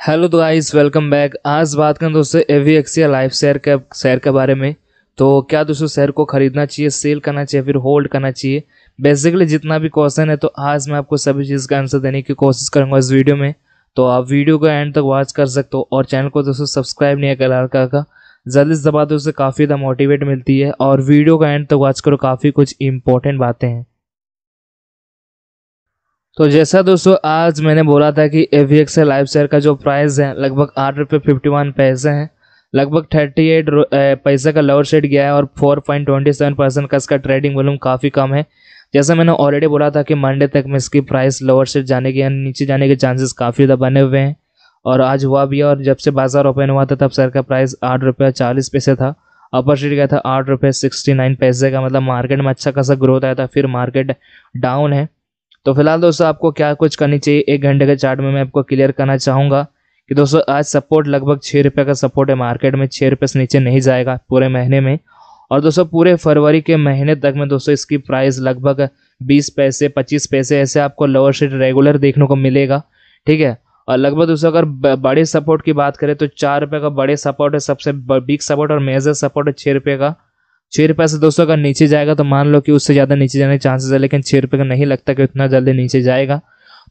Hello guys welcome back आज बात करें दोस्तों एवी एक्सिया लाइफ शेयर के शेयर के बारे में। तो क्या दोस्तों शेयर को खरीदना चाहिए सेल करना चाहिए, फिर होल्ड करना चाहिए? बेसिकली जितना भी क्वेश्चन है तो आज मैं आपको सभी चीज़ का आंसर देने की कोशिश करूँगा इस वीडियो में। तो आप वीडियो को एंड तक वॉच कर सकते हो और चैनल को दोस्तों सब्सक्राइब नहीं लड़का का जल्दी से दबा दो उससे काफ़ी ज़्यादा मोटिवेट मिलती है और वीडियो का एंड तक वॉच करो, काफ़ी कुछ इंपॉर्टेंट बातें हैं। तो जैसा दोस्तों, आज मैंने बोला था कि A V X live share का जो प्राइस है, लगभग आठ रुपये फिफ्टी वन पैसे हैं। लगभग थर्टी एट पैसे का लोअर सेट गया है और four point twenty seven percent का इसका ट्रेडिंग वॉल्यूम काफ़ी कम है। जैसा मैंने ऑलरेडी बोला था कि मंडे तक में इसकी प्राइस लोअर सेट जाने के, नीचे जाने के चांसेस काफ़ी ज़्यादा बने हुए हैं। और आज हुआ भी है और जब से बाज़ार ओपन हुआ था, तब शेयर का प्राइस आठ रुपये चालीस पैसे था। अपर सीट गया था आठ रुपये सिक्सटी नाइन पैसे का मतलब मार्केट में अच्छा खासा ग्रोथ आया था, फिर मार्केट डाउन है। तो फ़िलहाल दोस्तों, आपको क्या कुछ करनी चाहिए, एक घंटे के चार्ट में मैं आपको क्लियर करना चाहूँगा कि दोस्तों, आज सपोर्ट लगभग छः रुपये का सपोर्ट है। मार्केट में छः रुपये से नीचे नहीं जाएगा पूरे महीने में। और दोस्तों, पूरे फरवरी के महीने तक में दोस्तों, इसकी प्राइस लगभग बीस पैसे, पच्चीस पैसे ऐसे आपको लोअर शेट रेगुलर देखने को मिलेगा। ठीक है? और लगभग दोस्तों, अगर बड़े सपोर्ट की बात करें तो चार रुपये का बड़े सपोर्ट है, सबसे बिग सपोर्ट और मेजर सपोर्ट है छः रुपये का। छः रुपये से दोस्तों अगर नीचे जाएगा तो मान लो कि उससे ज़्यादा नीचे जाने के चांसेस है, लेकिन छः रुपये का नहीं लगता कि उतना जल्दी नीचे जाएगा।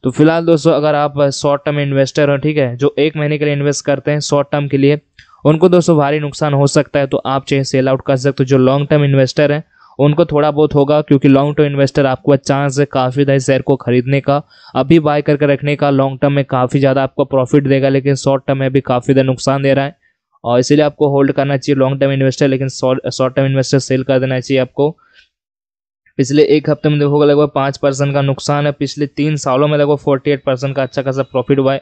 तो फ़िलहाल दोस्तों, अगर आप शॉर्ट टर्म इन्वेस्टर हो, ठीक है, जो एक महीने के लिए इन्वेस्ट करते हैं शॉर्ट टर्म के लिए, उनको दोस्तों भारी नुकसान हो सकता है तो आप चाहे सेल आउट कर सकते हो। जो लॉन्ग टर्म इन्वेस्टर हैं, उनको थोड़ा बहुत होगा, क्योंकि लॉन्ग टर्म इन्वेस्टर आपको चांस है काफ़ी ज़्यादा शेयर को खरीदने का। अभी बाय करके रखने का लॉन्ग टर्म में काफ़ी ज़्यादा आपको प्रॉफिट देगा, लेकिन शॉर्ट टर्म में भी काफ़ी ज़्यादा नुकसान दे रहा है। और इसीलिए आपको होल्ड करना चाहिए। लॉन्ग टर्म इन्वेस्टर लेकिन शॉर्ट टर्म इन्वेस्टर सेल कर देना चाहिए आपको। पिछले एक हफ़्ते में देखोगे लगभग पाँच परसेंट का नुकसान है। पिछले तीन सालों में लगभग फोर्टी एट परसेंट का अच्छा खासा प्रॉफिट हुआ है।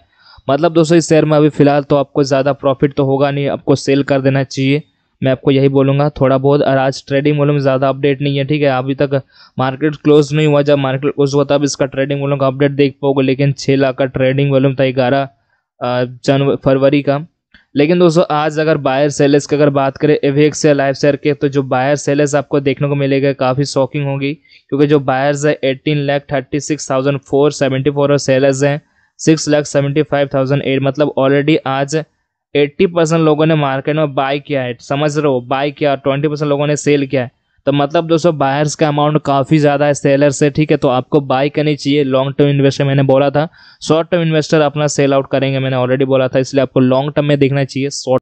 मतलब दोस्तों, इस शेयर में अभी फ़िलहाल तो आपको ज़्यादा प्रॉफिट तो होगा नहीं। आपको सेल कर देना चाहिए। मैं आपको यही बोलूँगा, थोड़ा बहुत। और आज ट्रेडिंग वॉल्यूम ज़्यादा अपडेट नहीं है, ठीक है? अभी तक मार्केट क्लोज नहीं हुआ। जब मार्केट क्लोज हुआ तब इसका ट्रेडिंग वॉल्यूम का अपडेट देख पाओगे। लेकिन छः लाख का ट्रेडिंग वॉल्यूम था ग्यारह जनवरी फरवरी का। लेकिन दोस्तों, आज अगर बायर सेलर्स की अगर बात करें एवेक्स या लाइफ शेयर के तो जो बायर सेलर्स आपको देखने को मिलेगा, काफ़ी शॉकिंग होगी, क्योंकि जो बायर्स है eighteen lakh thirty six thousand four seventy four और सेलर्स हैं six lakh seventy five thousand eight मतलब ऑलरेडी आज एट्टी परसेंट लोगों ने मार्केट में बाय किया है, समझ रहे हो बाय किया और ट्वेंटी परसेंट लोगों ने सेल किया है। तो मतलब दोस्तों बायर्स का अमाउंट काफ़ी ज़्यादा है सेलर से, ठीक है? तो आपको बाई करनी चाहिए। लॉन्ग टर्म इन्वेस्टर मैंने बोला था। शॉर्ट टर्म इन्वेस्टर अपना सेल आउट करेंगे, मैंने ऑलरेडी बोला था। इसलिए आपको लॉन्ग टर्म में देखना चाहिए। शॉर्ट